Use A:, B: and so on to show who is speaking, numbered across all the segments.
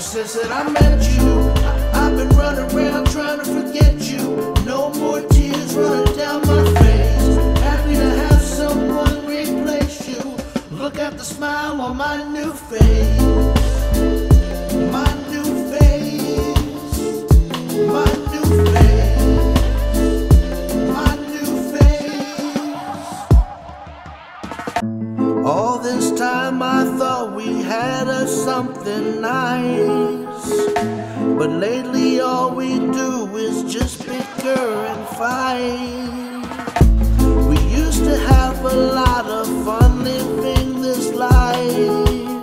A: since that I met you, I've been running around trying to forget you. No more tears running down my face. Happy to have someone replace you. Look at the smile on my new face. My new face. My something nice. But lately all we do is just bicker and fight. We used to have a lot of fun living this life.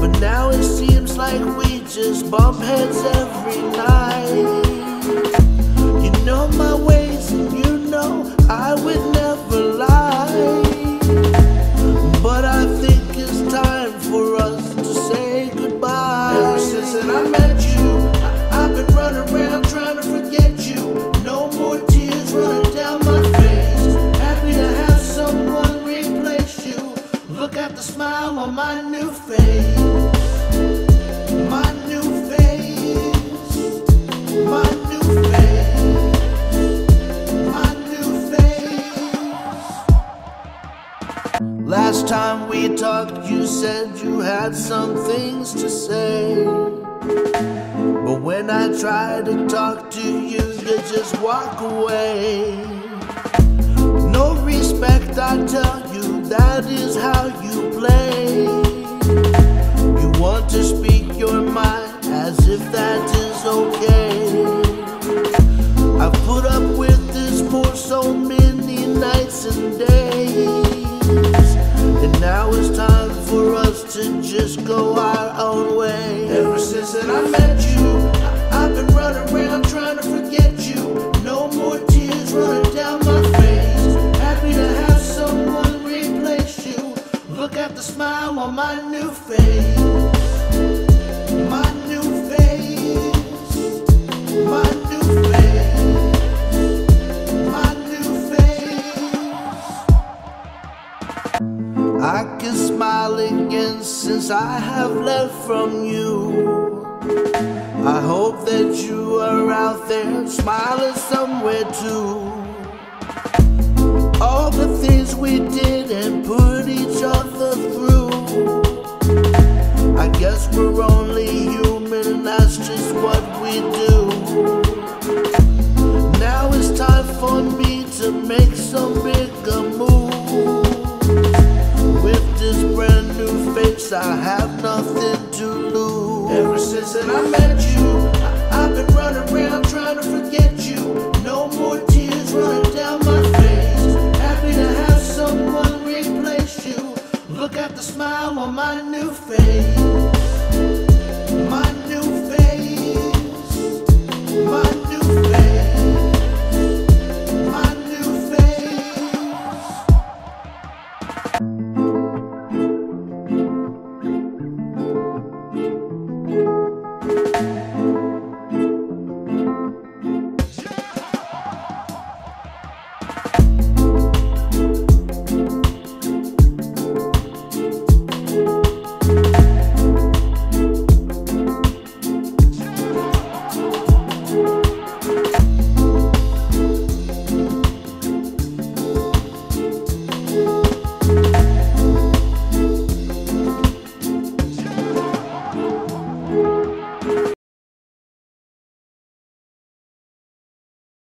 A: But now it seems like we just bump heads face. My new face. My new face, my new face. Last time we talked, you said you had some things to say. But when I try to talk to you, you just walk away. No respect, I tell you, that is how you play. Go our own way. Ever since that I met you, I- I've been running around trying to forget you. No more tears running down my face. Happy to have someone replace you. Look at the smile on my new face. My new face. My smile again since I have left from you. I hope that you are out there smiling somewhere too. All the things we did and put each other through. I guess we're only I have nothing to lose. Ever since that I met you, I, have been running around trying to forget you. No more tears running down my face. Happy to have someone replace you. Look at the smile on my new face. My new face. My new face. My new face.